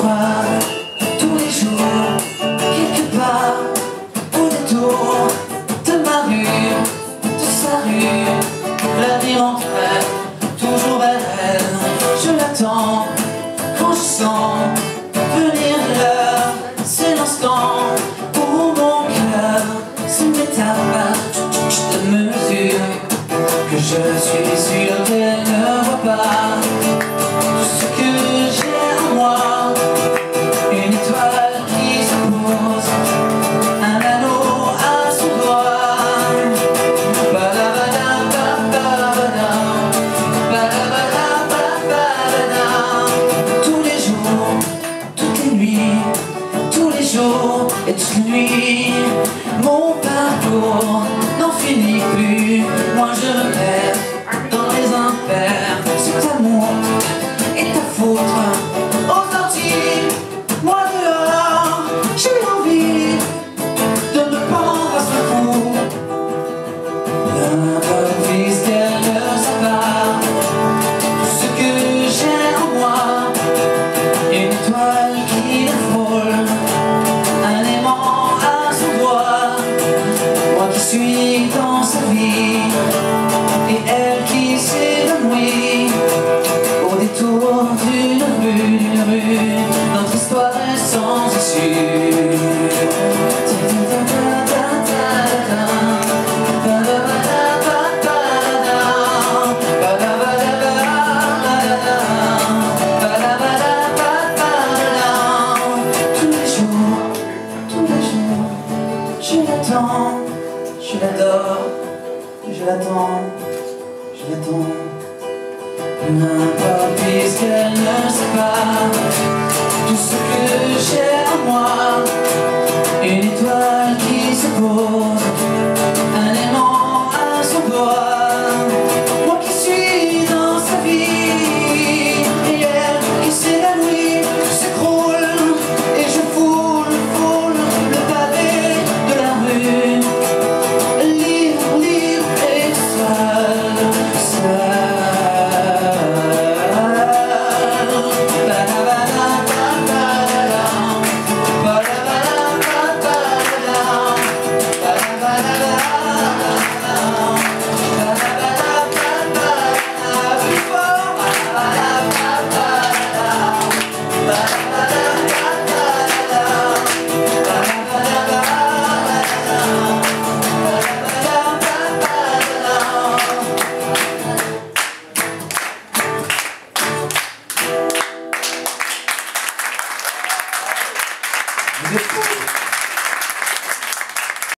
tous les jours, quelque part, au détour de ma rue, de sa rue, l'avenir en crève, toujours baleine, je l'attends, quand je sens venir l'heure, c'est l'instant où mon cœur se met à battre, je mesure que je suis sûr qu'elle ne voit pas. n'en finit plus. Moi je rêve. suis dans sa vie. je l'attends, je l'attends. N'importe puisqu'elle ne sait pas tout ce que j'ai en moi, une étoile qui se pose. Merci.